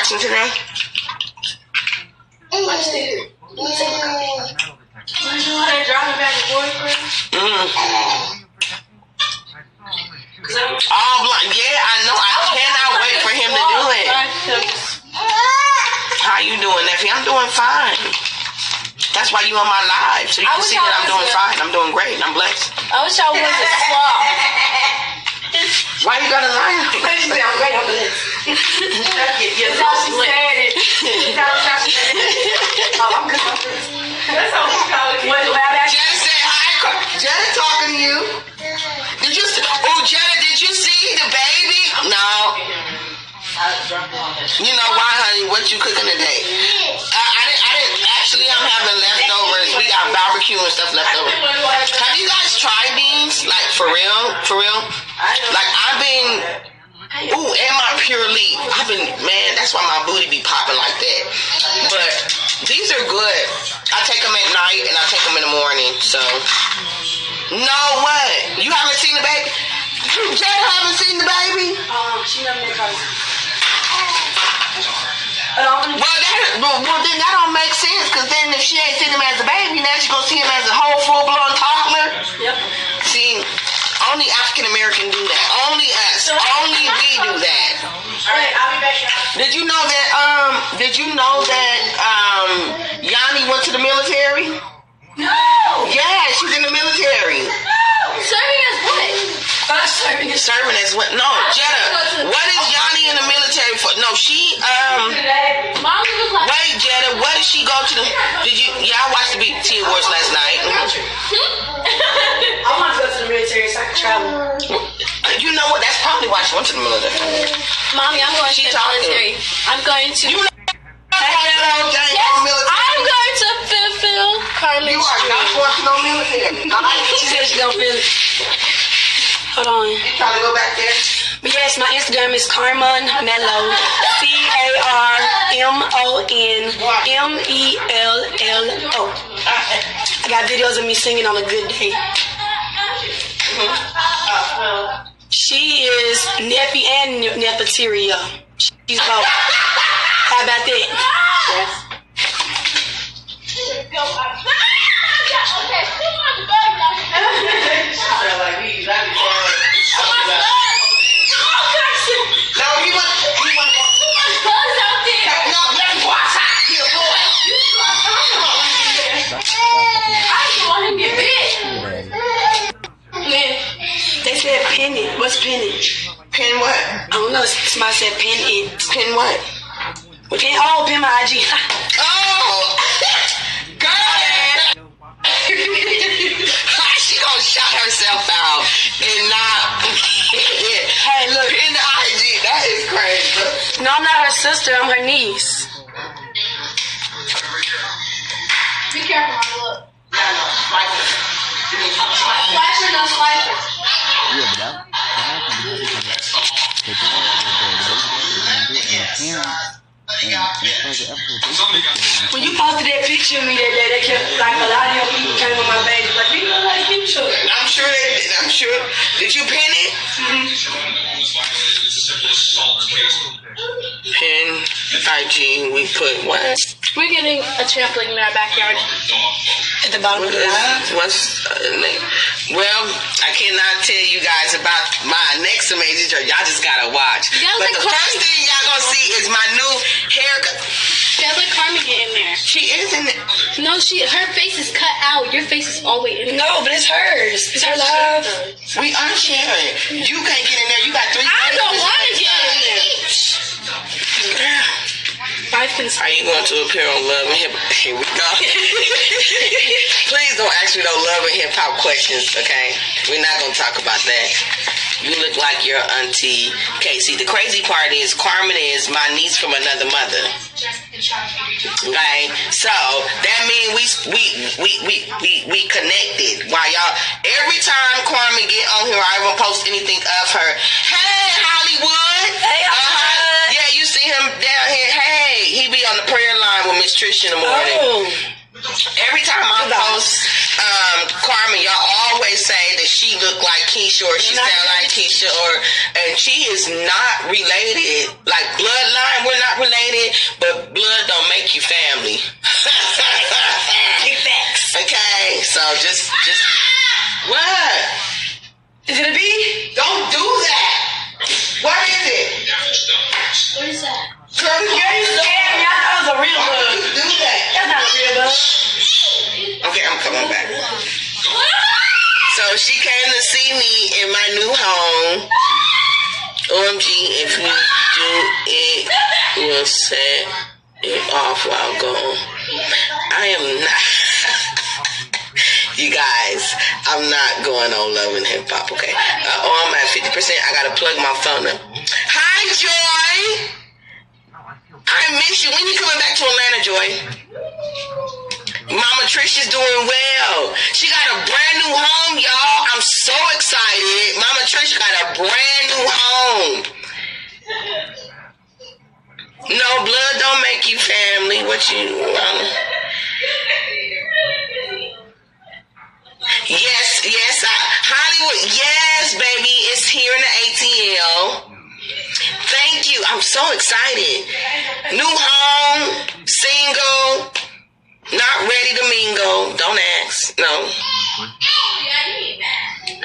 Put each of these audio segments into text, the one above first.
Relaxing today? Why you ain't driving back to boyfriend? Mm. All blind. Yeah, I know. I cannot wait for him to do it. How you doing, nephew? I'm doing fine. That's why you on my live, so you can see that I'm doing fine. I'm doing great. I'm blessed. I wish I was a sloth. Why you gotta lie? She said, I'm great, I'm blessed. Get your That's how she said it. That's how she said it. Oh, I'm good. That's how she called it. What, Jenna said hi. Jenna talking to you. Did you? See, oh, Jenna, did you see the baby? No. You know why, honey? What you cooking today? I, I didn't. I didn't. Actually, I'm having leftovers. We got barbecue and stuff left over. Have you guys tried these? Like for real? For real? Like I've been. Ooh, and my pure leaf. I've been man. That's why my booty be popping like that. But these are good. I take them at night and I take them in the morning. So no what? You haven't seen the baby? Jay haven't seen the baby? Um, she never her. But Well, that, well, well, then that don't make sense. Cause then if she ain't seen him as a baby, now she gonna see him as a whole full blown toddler. Yep. See, only African American do that. Only us. Only we do that. Alright, I'll be back. Did you know that? Um, did you know that? Um, Yanni went to the military. No! Yeah, she's in the military. No. Serving as what? I'm serving this. Serving as what? No, Jetta. What is Yanni in the military for? No, she. Um, Mommy was like, wait, Jetta. What did she go to the? Did you? Yeah, I watched the BT Awards last night. I want to go to the military so I can travel. You know what? That's probably why she went to the military. Mommy, I'm going She to the talking. military. I'm going to. You know that Jane Yes, on military. I'm going to fulfill Carmen's You are not going to no military. She said she gonna feel it. Hold on. You trying to go back there? But yes, my Instagram is Carmon Mello. C A R M O N M E L L O. I got videos of me singing on a good day. She is Neppy and Neffeteria. She's both. How about that? No, and further episode, they pick the baby. When you posted that picture of me that day, they kept like a lot of young people came on my page like, you look like Future. I'm sure they did. I'm sure. Did you pin it? Pin IG. We put what? We're getting a trampoline in our backyard. At the bottom of What the line. is, what's uh? Well, I cannot tell you guys about my next amazing journey. Y'all just gotta watch. But the first thing y'all gonna see is my new haircut. Yeah, let Carmen get in there. She is in it. No, she her face is cut out. Your face is all the way in there. No, but it's hers. It's her love. We aren't sharing. You can't get in there. You got three. I don't want to get in there. Life can Are you going to appear on Love and Hip? Here we go. Please don't ask me no Love and Hip Hop questions, okay? We're not going to talk about that. You look like your auntie Casey. The crazy part is Carmen is my niece from another mother. Okay, so that means we we we we we, we connected. Why y'all every time Carmen get on here, I even post anything of her. Hey Hollywood. Hey, uh-huh. Hollywood. Yeah, you see him down here. Hey, he be on the prayer line with Miss Trish in the morning. Oh, Every time I post um, Carmen, y'all always say that she look like Keyshia or she Not sound like Keyshia or and she is not related. Like bloodline, we're not related, but blood don't make you family. okay, so just just what? Is it a bee? Don't do that. We'll set it off while gone. I am not. you guys, I'm not going on Love and Hip Hop, okay? Uh, oh, I'm at 50%. I gotta plug my phone up. Hi, Joy! I miss you. When you coming back to Atlanta, Joy? Mama Trish is doing well. She got a brand new home, y'all. I'm so excited. Mama Trish got a brand new home. No blood don't make you family. What you um, Yes, yes, I, Hollywood. Yes, baby, it's here in the ATL. Thank you. I'm so excited. New home, single, not ready to mingle. Don't ask. No.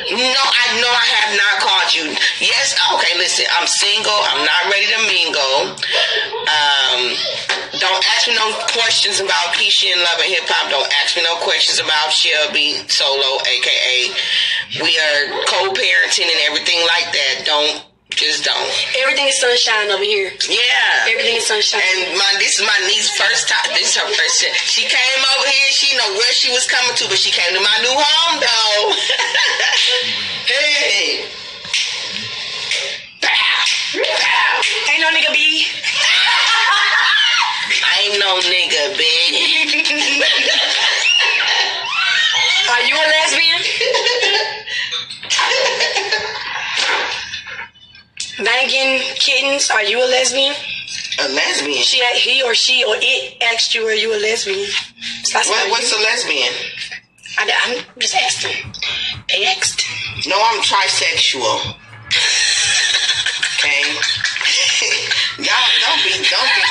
No, I know I have not called you. Yes, okay, listen, I'm single. I'm not ready to mingle. Um, don't ask me no questions about Keyshia and Love and Hip Hop. Don't ask me no questions about Shelby Solo, aka we are co-parenting and everything like that. Don't just don't. Everything is sunshine over here. Yeah. Everything is sunshine. And my this is my niece's first time. This is her first. time. She came over here. She know where she was coming to, but she came to my new home though. no nigga, bitch. Are you a lesbian? Banging kittens. Are you a lesbian? A lesbian. She, he or she or it asked you, are you a lesbian? So What, what what's a lesbian? I, am just asking. They asked. No, I'm trisexual. Okay. Y'all don't be don't be.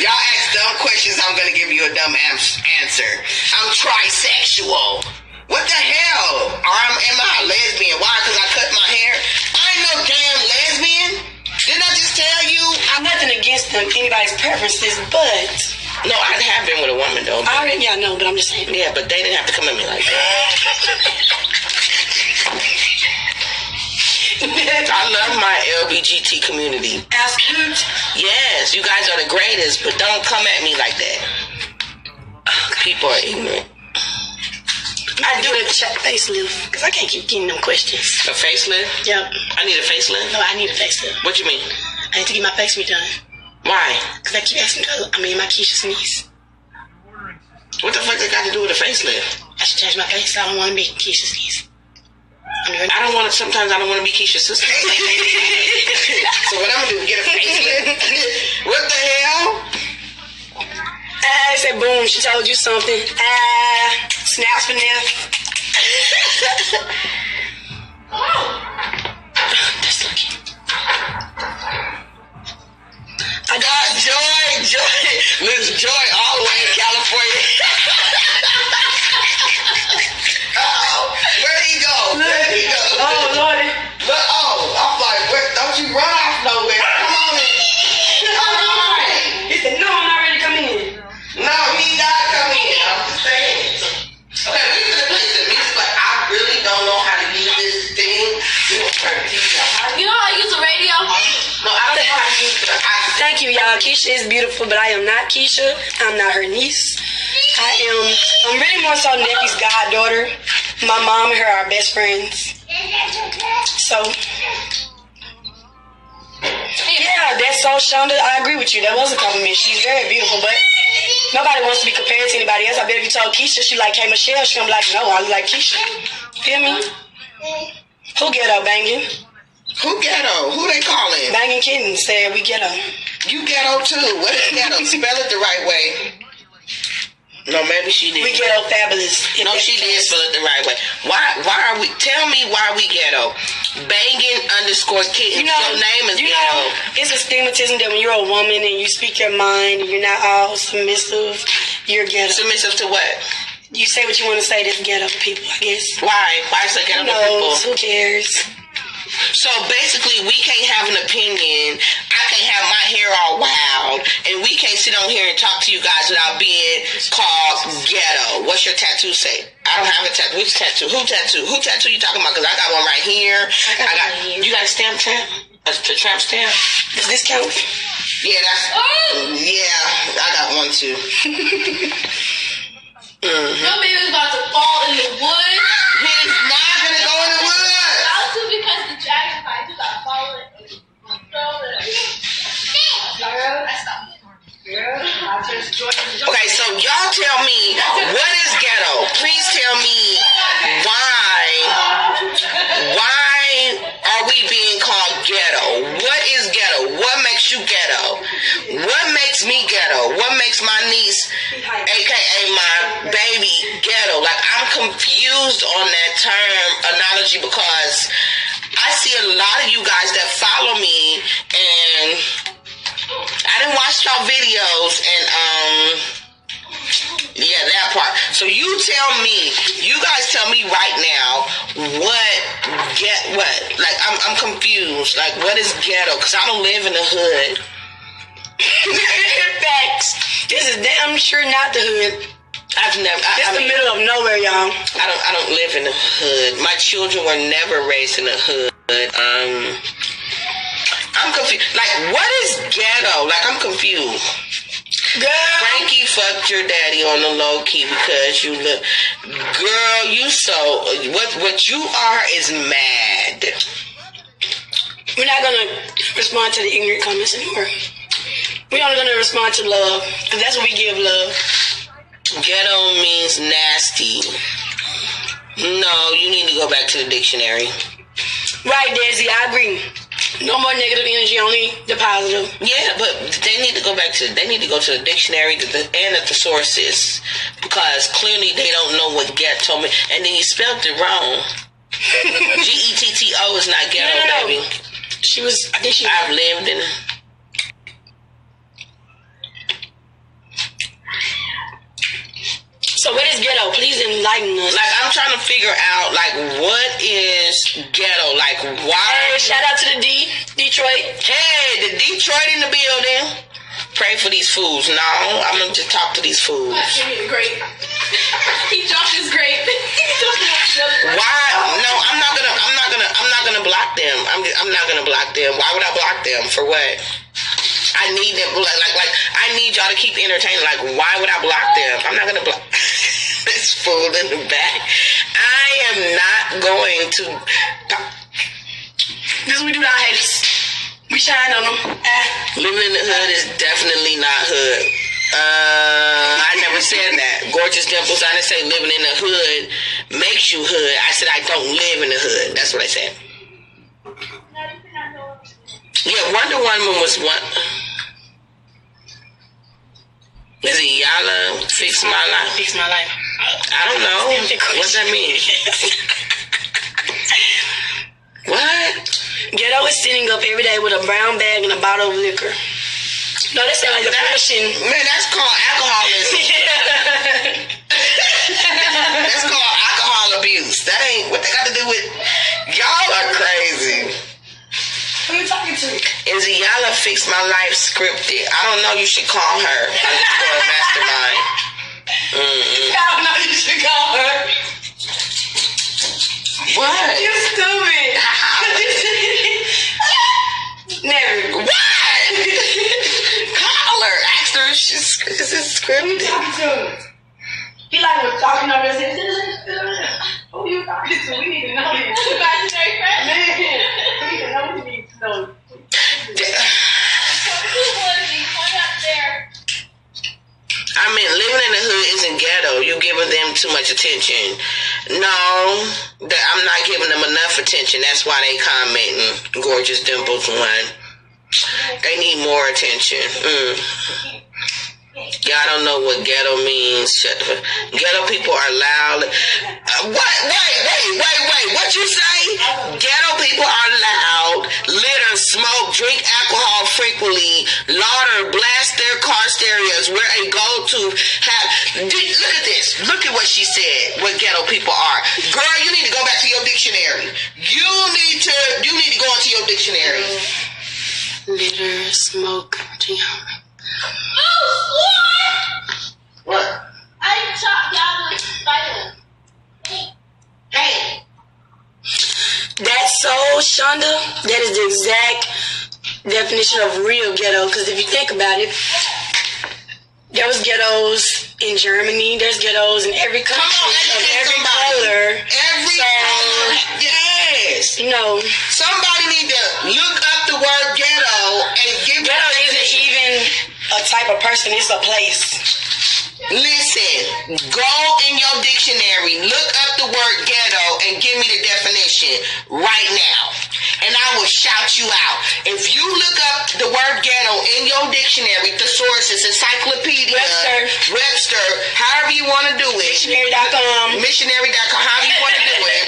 Y'all ask dumb questions. I'm gonna give you a dumb am- answer. I'm trisexual. What the hell? Or I'm, am I a lesbian? Why? Because I cut my hair? I ain't no damn lesbian. Didn't I just tell you? I'm nothing against them, anybody's preferences, but No, I have been with a woman though. I already yeah, know, but I'm just saying. Yeah, but they didn't have to come at me like that. I love my LBGT community. Absolute. Yes, you guys are the greatest, but don't come at me like that. People are ignorant. I do to check facelift because I can't keep getting them questions. A facelift? Yep. I need a facelift? No, I need a facelift. What you mean? I need to get my face redone Why? because I keep asking. I mean, my Keyshia's niece. What the fuck that got to do with a facelift? I should change my face. I don't want to be Keyshia's niece. I don't want to, sometimes I don't want to be Keyshia's sister. so what I'm to do, get a facelift? what the hell? Ah, I said, boom, she told you something. Ah, snaps for Neff. beautiful, but I am not Keyshia. I'm not her niece. I am. I'm really more so Neffy's goddaughter. My mom and her are best friends. So. Yeah, that's so Shonda. I agree with you. That was a compliment. She's very beautiful, but nobody wants to be compared to anybody else. I bet if you told Keyshia she like K Michelle, she gonna be like, no, I look like Keyshia. Feel me? Who get up banging? Who ghetto? Who they calling? Banging kittens said we get up. You ghetto too. What is ghetto? Spell it the right way. No, maybe she did. We ghetto fabulous. No, she did spell it the right way. Why? Why are we? Tell me why we ghetto. Banging underscore kittens. You know, Your name is you ghetto. know, it's a stigmatism that when you're a woman and you speak your mind and you're not all submissive, you're ghetto. Submissive to what? You say what you want to say to ghetto people, I guess. Why? Why is it Who ghetto to people? knows? Who cares? So basically, we can't have an opinion. I can't have my hair all wild, and we can't sit on here and talk to you guys without being called ghetto. What's your tattoo say? I don't have a tattoo. Which tattoo? Who tattoo? Who tattoo you talking about? Because I got one right here. got I got. one. You got a stamp stamp? A, a tramp stamp? Does this count? Yeah, that's. Yeah, I got one too. Mhm. Your baby's about to fall in the woods. He's not gonna go in the woods. About to because the dragonfly just got fallen. Okay, so y'all tell me what is ghetto? Please tell me why why are we being called ghetto? What is ghetto? What makes you ghetto? What makes me ghetto? What makes my niece, aka my baby, ghetto? Like I'm confused on that term analogy because I see a lot of you guys that follow me and I didn't watch y'all videos and um yeah that part. So you tell me, you guys tell me right now what get what? Like I'm I'm confused. Like what is ghetto? Cause I don't live in the hood. Facts. This is damn sure not the hood. I've never. I, I the mean, middle of nowhere, y'all. I don't. I don't live in the hood. My children were never raised in the hood. Um, I'm confused. Like, what is ghetto? Like, I'm confused. Girl. Frankie fucked your daddy on the low key because you look, girl. You so what? What you are is mad. We're not gonna respond to the ignorant comments anymore. We're only gonna respond to love. Cause that's what we give love. Ghetto means nasty. No, you need to go back to the dictionary. Right, Desi, I agree. No more negative energy, only the positive. Yeah, but they need to go back to they need to go to the dictionary to the, and the sources because clearly they don't know what ghetto means, and then you spelled it wrong. G E T T O is not ghetto, No, no, no. baby. She was, I think she. I've lived in. So what is ghetto? Please enlighten us. Like I'm trying to figure out like what is ghetto? Like why? Hey, shout out to the D, Detroit. Hey, the Detroit in the building. Pray for these fools. No, I'm gonna just talk to these fools. Give me the grape. he dropped his grape. he dropped his grape. Why? No, I'm not gonna. I'm not gonna. I'm not gonna block them. I'm. I'm not gonna block them. Why would I block them? For what? I need them. Like, like, like. I need y'all to keep entertaining. Like, why would I block them? I'm not gonna block. this fool in the back. I am not going to. This we do not haters. We shine on them. Ah. Living in the hood is definitely not hood. Uh, I never said that. Gorgeous dimples. I didn't say living in the hood makes you hood. I said I don't live in the hood. That's what I said. Yeah, Wonder Woman was one. Is it Iyanla uh, fix my life? Fix my life. I don't know. What's that mean? What? Ghetto is sitting up every day with a brown bag and a bottle of liquor. No, that sounds like depression. Man, that's called alcoholism. That's called alcohol abuse. That ain't what they got to do with. Y'all are crazy. Who you talking to? Is Iyanla fix my life scripted? I don't know. You should call her. Underscore mastermind. Mm-mm. I don't know. You should call her. What? You stupid. Never. What? Call her. Ask her. Is it scripted. Talking to? He like was talking over saying, Who you talking to? We need to know this. Imaginary friend. Man, we need to know what we need to know. Who I mean, living in the hood isn't ghetto. You giving them too much attention. No, that I'm not giving them enough attention. That's why they commenting. Gorgeous dimples one. They need more attention. Mm. Y'all don't know what ghetto means. Shut the Ghetto people are loud. Uh, what? Wait, wait, wait, wait. What you say? Ghetto people are loud, litter, smoke, drink alcohol frequently, lauder, blast their car stereos, wear a go-to have. Look at this. Look at what she said. What ghetto people are. Girl, you need to go back to your dictionary. You need to. You need to go into your dictionary. Litter, smoke, drink. Oh, What? I taught y'all to spider. Hey. That's so Shonda. That is the exact definition of real ghetto. Because if you think about it, there was ghettos in Germany. There's ghettos in every country on, of every color. Every So- color. Yes. You know, Somebody need to look up the word ghetto and give ghetto isn't even a type of person. It's a place. Listen, go in your dictionary, look up the word ghetto, and give me the definition right now. And I will shout you out. If you look up the word ghetto in your dictionary, thesaurus, encyclopedia, Webster. Webster, however you want to do it, Dictionary.com. missionary.com, however you want to do it.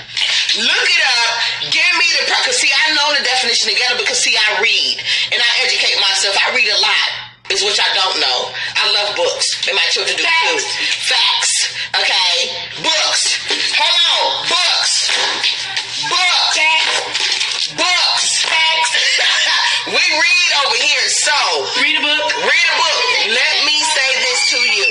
Look it up. Give me the because see I know the definition of ghetto because see I read and I educate myself. I read a lot. Is which I don't know. I love books. And my children do too. Facts. Okay. Books. Hold on. Books. Books. Books. Facts. we read over here. So Read a book. Read a book. Let me say this to you.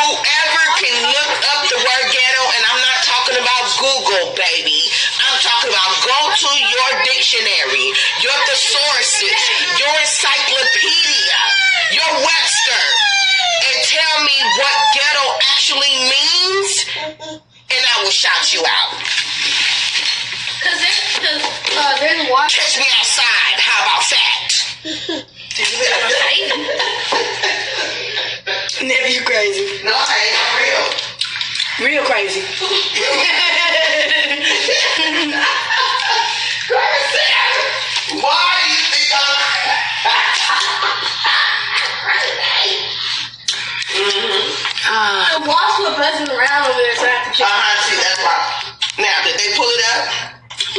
Whoever can look up the word ghetto, and I'm not talking about Google, baby. I'm talking about go to your dictionary, your thesauruses, your encyclopedia, your Webster, and tell me what ghetto actually means, and I will shout you out. Cause there's, cause, uh, there's water. Catch me outside. How about that? Nephew crazy. No, I ain't for real. Real crazy. The wasps were buzzing around over there, so I have to check. Uh-huh, see, that's why. Now, did they pull it up?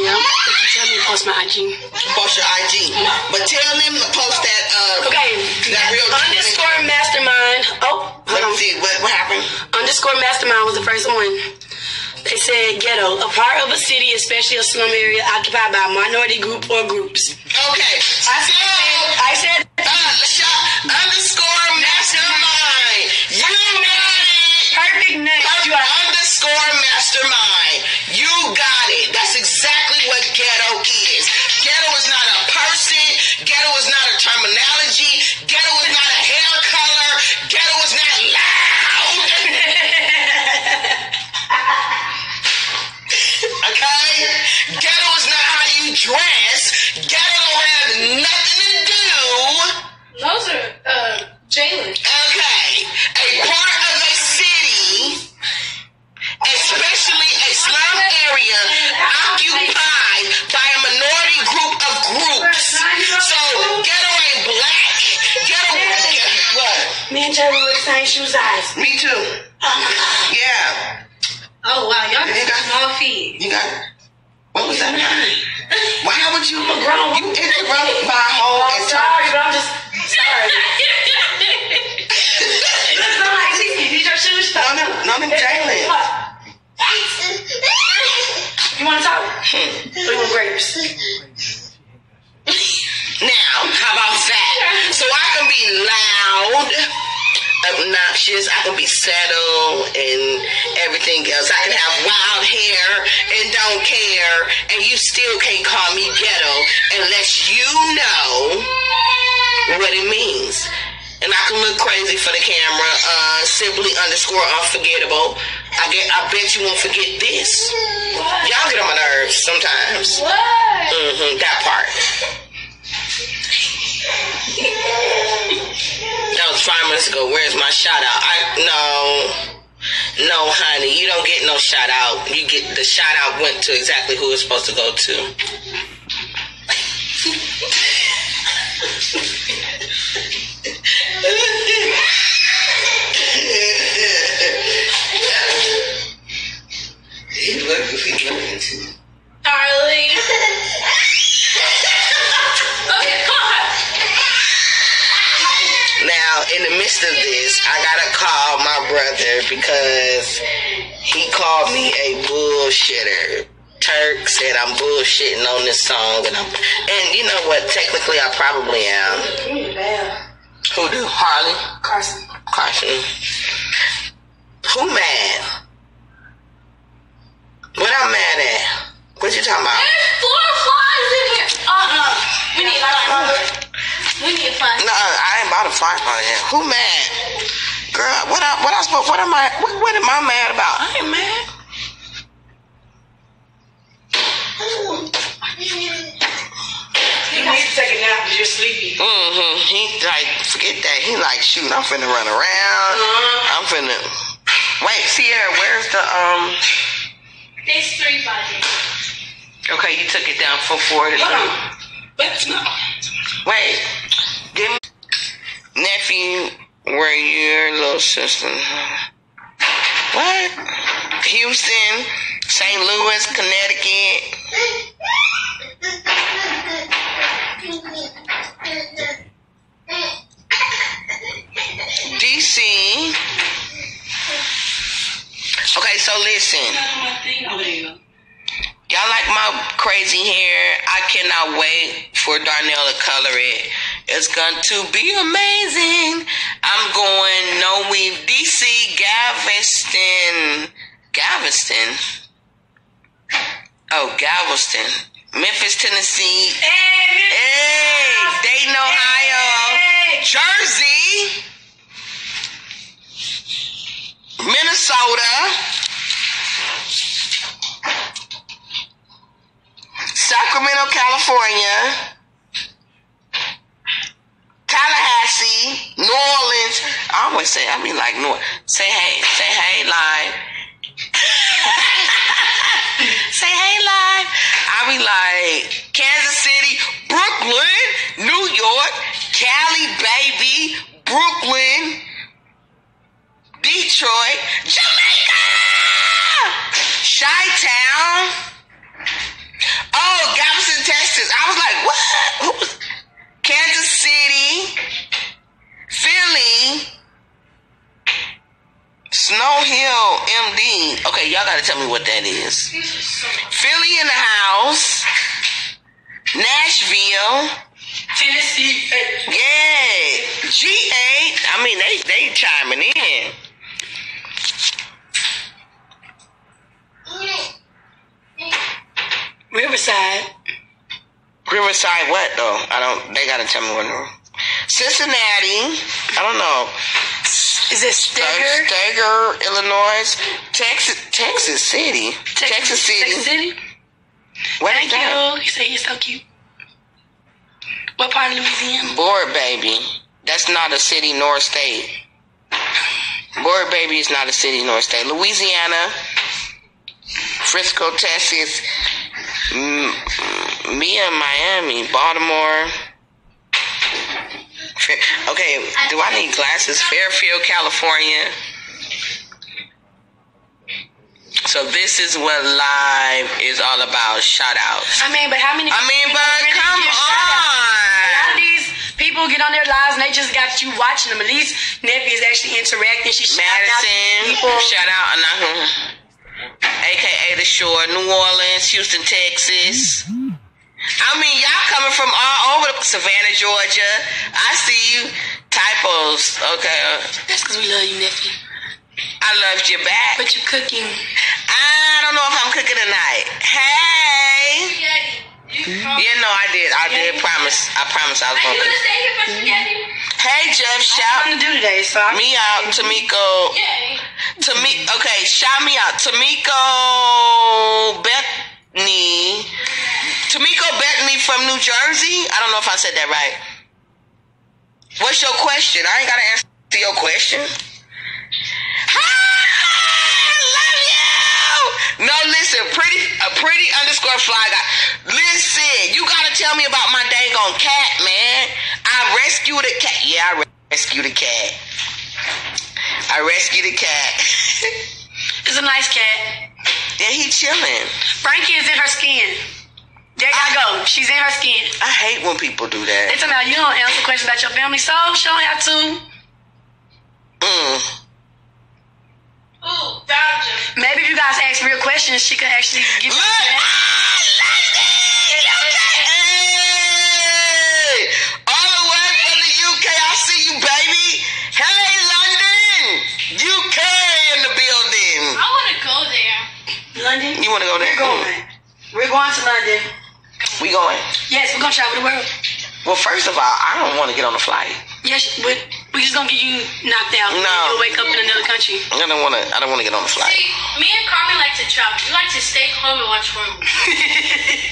yeah. They tell me to post my IG. Post your IG. But tell them to post that, uh, Okay. that real Underscore mastermind. Oh, hold Let on. me see, what, what happened? Underscore mastermind was the first one. They said ghetto, a part of a city, especially a slum area occupied by a minority group or groups. Okay. I so, said, I said, uh, same shoe size. Me too. Oh yeah, Oh, wow. Y'all You got- small feet. you got. What was that? Why would you? grown. You interrupt my whole I'm sorry, but I'm just sorry. Somebody see me. These your shoes. No, no, no, no, Jalen. You want to talk? Or you want grapes? Now, how about that? So I can be loud, obnoxious, I can be settled and everything else. I can have wild hair and don't care, and you still can't call me ghetto unless you know what it means. and I can look crazy for the camera. Uh, simply underscore unforgettable. I get. I bet you won't forget this. Y'all get on my nerves sometimes. What? Mm-hmm, that part. Was five minutes ago. Where's my shout out? I no, no, honey. You don't get no shout out. You get the shout out went to exactly who it's supposed to go to. Now, in the midst of this, I gotta call my brother because he called me a bullshitter. Turk said I'm bullshitting on this song, and I'm, and you know what? Technically, I probably am. Who do? Harley Carson. Carson. Who mad? What I'm mad at? What you talking about? There's four flies in here. Uh-uh. We need flies. We need flies. No, I ain't about to fight about it. Who mad? Girl, what I what I supposed what am I what, what am I mad about? I ain't mad. You need to take a nap because you're sleepy. Mm-hmm. He like forget that. He like shoot. I'm finna run around. I'm finna. Wait, Sierra, where's the um? There's three bodies. Okay, you took it down for four to Hold three. on. But it's not. Wait, give me nephew. Where your little sister? What? Houston, St. Louis, Connecticut. DC. Okay, so listen. Y'all like my crazy hair? I cannot wait for Darnell to color it. It's going to be amazing. I'm going no weave DC Galveston. Galveston. Oh, Galveston. Memphis, Tennessee. Hey, Dayton, Ohio. Hey. Jersey. Minnesota. Sacramento, California, Tallahassee, New Orleans. I mean like New y'all gotta tell me what that is. Philly in the house. Nashville. Tennessee. Yeah. G8. I mean, they they chiming in. Riverside. Riverside, what though? I don't. They gotta tell me what. Cincinnati. I don't know. Is it Steger? Uh, Steger, Illinois, Texas, Texas City, Texas, City. Texas City. What Thank is that? you. He said you're so cute. What part of Louisiana? Board baby. That's not a city nor a state. Board baby is not a city nor a state. Louisiana, Frisco, Texas, M- Mia, Miami, Baltimore. Okay, do I need glasses? Fairfield, California. So this is what live is all about. Shout outs. I mean, but how many? I mean, but really come give shout-outs? A lot of on. these people get on their lives and they just got you watching them. At least Neffy is actually interacting. She's shouting out people. shout out, uh, aka the Shore, New Orleans, Houston, Texas. I mean, y'all coming from all over the Savannah, Georgia. I see you. Typos. Okay. That's because we love you, Neffy. I loved you back. But you cooking. I don't know if I'm cooking tonight. Hey. Yeah, no, I did. I did promise. I promised I was Are you going gonna to. stay here for spaghetti? Hey Jeff, Something shout to do today, so I me out, Tamiko. Yay. Tami- okay, shout me out. Tamiko Bethany. Tamiko Bethany from New Jersey. I don't know if I said that right. What's your question? I ain't gotta answer your question. Hi, love you. No, listen, pretty, a pretty underscore fly guy. Listen, you gotta tell me about my dang on cat, man. I rescued a cat. Yeah, I rescued a cat. I rescued a cat. It's a nice cat. yeah, he chilling. Frankie is in her skin. There you go. She's in her skin. I hate when people do They that. tell me you don't answer questions about your family, so she don't have to. Mm. Ooh, Belgium. Maybe if you guys ask real questions, she could actually give Look! you an answer. All the way from the UK, I see you, baby. Hey, London! UK in the building. I want to go there. London? You want to go there? We're going. We're going to London. We going? Yes, we're going to travel the world. Well, first of all, I don't want to get on a flight. Yes, but we just going to get you knocked out. No. You'll wake up in another country. I don't want to. I don't want to get on a flight. See, me and Carmen like to travel. We like to stay home and watch horror movies.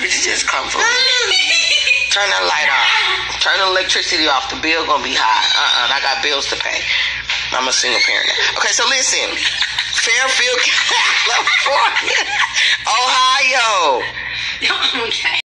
Did you just come from? Turn that light off. Turn the electricity off. The bill gonna be high. Uh-uh. I got bills to pay. I'm a single parent now. Okay, so listen. Fairfield, California, Ohio. okay.